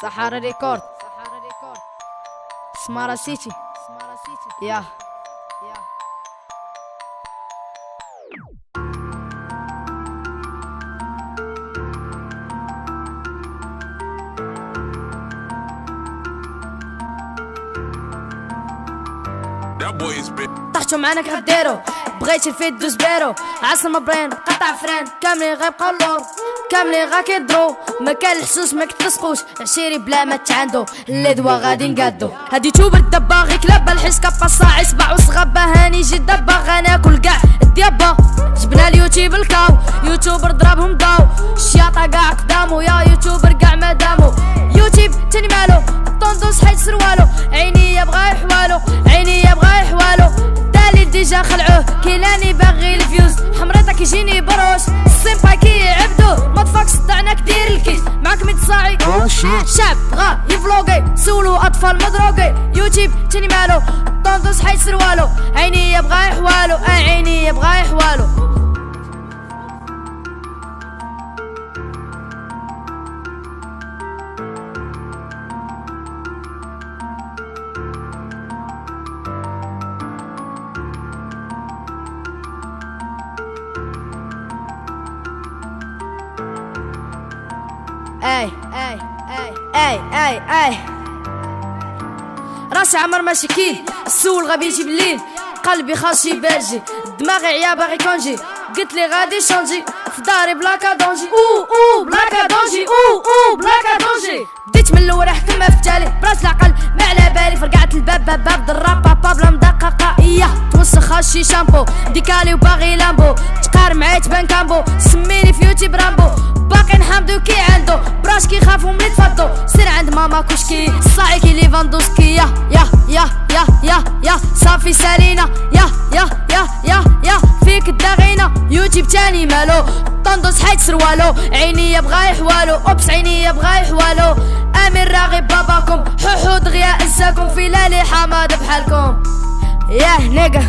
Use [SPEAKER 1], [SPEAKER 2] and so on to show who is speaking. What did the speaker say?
[SPEAKER 1] Sahara Record Smara City Yeah
[SPEAKER 2] That boy is big.
[SPEAKER 1] بغيتي الفيد دوز بيرو. ما برين قطع فران. كاملين غيبقاو اللور. كاملين غا كيضرو ما كان الحسوس ما كتلصقوش. عشيري بلا ما تعاندو اللي دوا غادي نقادو. هادي توبر الدباغ كلابا الحس كابا صاعي صباع وصغابة. هاني جي الدباغ غناكل كاع الديابا جبنا اليوتيوب الكاو. يوتيوبر ضربهم ضاو الشياطة كاع قدامو. يا يوتيوبر كاع ما دامو. يوتيوب تاني مالو. طوندوس حيد سروالو. عيني يبغى يحوالو. ديجا خلعوه. كيلاني باغي الفيوز حمريطة كيجيني بروش. السيمبا كيعبدو مطفاك صدعناك دير الكيس. معاك ميت صاعي. شعب بغا يفلوغي سولو أطفال مدروغي يوتيوب تاني مالو. طوندوس حيد سروالو عيني يبغى يحوالو. آه عيني يبغى يحوالو. اي اي اي اي اي اي راسي عمر مشاكيل السول غبي يجي بالليل قلبي خاص يباجي دماغي عيا باغي كونجي. قلت لي غادي شونجي في داري بلاكا دونجي. أو أو بلاكا دونجي أو أو بلاكا دونجي. بديت من الأول أحكم في جالي. براس العقل ما على بالي. فرقعت الباب باب باب دراب بابا بلا مدققة. إياه توسخ هالشي شامبو. ديكالي وباغي لامبو. تقار معايا تبان كامبو. سميني في يوتيوب رامبو. ماما كشكي صاعي كي ليفاندوسكي يا يا يا يا يا يا صافي سالينا يا يا يا يا يا فيك الداغينا يوتيوب تاني مالو طندوس حيت سروالو. عيني يبغى يحوالو أوبس عيني يبغى يحوالو. أمير راغب باباكم حوحو دغيا انساكم في لالي حماد بحالكم. ياه نيجا.